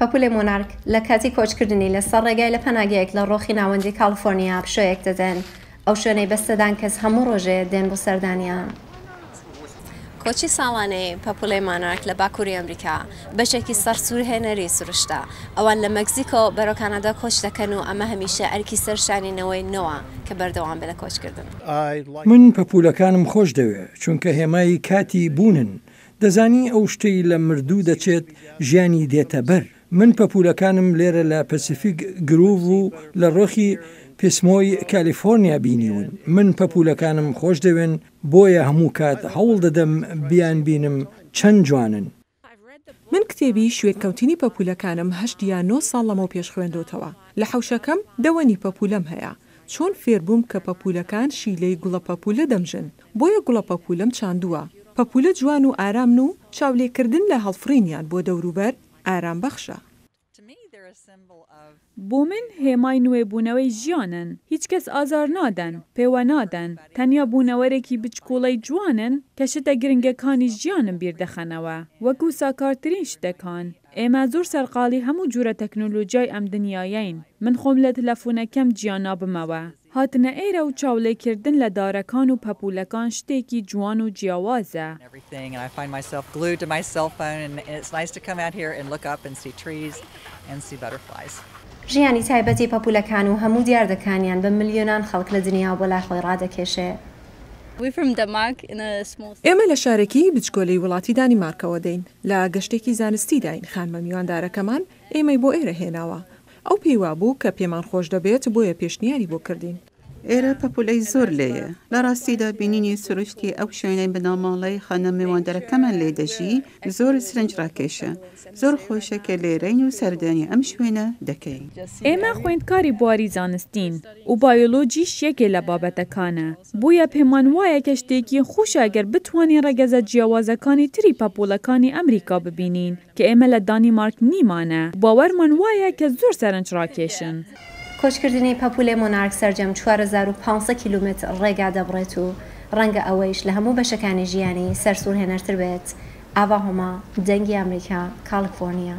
پەپوولەی مۆنارک لە کاتی کۆچکردنی لە سەر ڕێگای لە پەناگەیەک لە ڕۆخی ناوەندی کاڵفۆرنیا پشۆیەک دەدەن، ئەو شوێنەی بە سەدان کەس هەموو ڕۆژێ دێن بۆ سەردانیان. کۆچی ساڵانەی پەپوولەی مانارک لە باکووری ئەمریکا بەشێکی سەڕسورهێنەری سروشتە، ئەوان لە مەکزیکۆ بەرەو کانادا کۆچ دەکەن و ئەمە هەمیشە ئەرکی سەر شانی نەوەی نۆە کە بەردەوام بێ لە کۆچکردن. من پەپوولەکانم خۆش دەوێ چونکە هێمای کاتی بوونن دەزانی ئەو شتەی لە مردوو دەچێت ژیانی دێتە بەر. من پەپوولەکانم لێرە لە پەسیفیک گرووڤ و لە ڕۆخی پیسمۆی کالیفۆرنیا بینیون. من پەپوولەکانم خۆش دەوێن بۆیە هەموو کات هەوڵ دەدەم بیانبینم چەند جوانن. من کتێبی شوێنکەوتنی پەپوولەکانم هەشت یا نۆ ساڵ لەمەو پێش خوێندۆتەوە. لە حەوشەکەم دەوەنی پەپوولەم هەیە. چۆن فێربووم کە پەپوولەکان شیلەی گوڵە پەپوولە دەمژن، بۆیە گوڵە پەپوولەم چاندووە. پەپوولە جوان و ئارامن و چاولێکردن لە هەڵفڕینیان بۆ دەوروبەر ئارامبەخشە. بۆ من هێمای نوێبوونەوەی ژیانن، هیچ کەس ئازار نادەن، پێوە نادەن، تەنیا بوونەوەرێکی بچکۆڵەی جوانن کە شتە گرنگەکانی ژیانم بیردەخەنەوە، وەکو ساکارترین شتەکان. ئێمە زۆر سەرقاڵی هەموو جورە تەکنولوجیای ئەم دنیایەین من خۆم لە تلەفونەکەم جیا نابمەوە هاتنە ئێرە و چاو لێ کردن لە دارەکان و پەپولەکان شتێکی جوان و جیاوازە. ژیانی تایبەتی پەپولەکان و هەموو دیاردەکانیان بە ملیۆنان خەڵک لە دنیاوە بۆ لای خۆی ڕادەکێشێ. ئێمە لە شارێکی بچکۆلەی وڵاتی دانیمارکەوە دێین. لە گەشتێکی زانستیداین، خانمە میواندارەکەمان ئێمەی بۆ ئێرە هێناوە. ئەو پێی وابوو کە پێمان خۆش دەبێت، بۆیە پێشنیاری بۆ کردین. ئێرە پەپوولەی زۆر لێیە. لە ڕاستیدا بینینی سروشتی ئەو شوێنەی بنەماڵەی خانمە میواندارەکەمان لێ دەژی، زۆر سرنجڕاکێشە. زۆر خۆشە کە لێرەین و سەردانی ئەم شوێنە دەکەین. ئێمە خوێندکاری بواری زانستین. و بایۆلۆجیش یەکێ لە بابەتەکانە، بۆیە پێمان وایە کە شتێکی خۆشە گەر بتوانین ڕەگەزە جیاوازەکانی تری پەپوولەکانی ئەمریکا ببینین کە ئێمە لە دانیمارک نیمانە و باوەرمان وایە کە زۆر سەرنجڕاکێشن. کۆچکردنی پەپوولەی مۆنارک سەرجەم چوار هەزار و پانزە کیلۆمەتر ڕێگا دەبڕێت و ڕەنگە ئەوەیش لە هەموو بەشەکانی ژیانی سەرسووڕهێنەرتر بێت، ئاڤا هۆما، دەنگی ئەمریکا، کالیفۆرنیا.